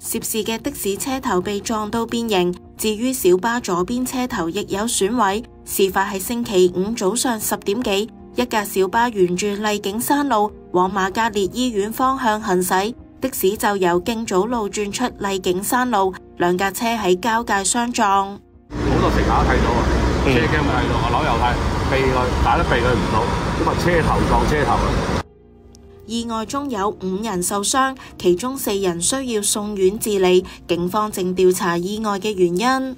涉事嘅的士车头被撞到变形，至于小巴左边车头亦有损毁。事发喺星期五早上十点几，一架小巴沿住丽景山路往马加烈医院方向行驶，的士就由敬祖路转出丽景山路，两架车喺交界相撞。好多乘客睇到啊，车镜咪睇到，扭又睇避佢，打得避佢唔到，咁啊车头撞车头。啊！意外中有五人受伤，其中四人需要送院治理。警方正调查意外嘅原因。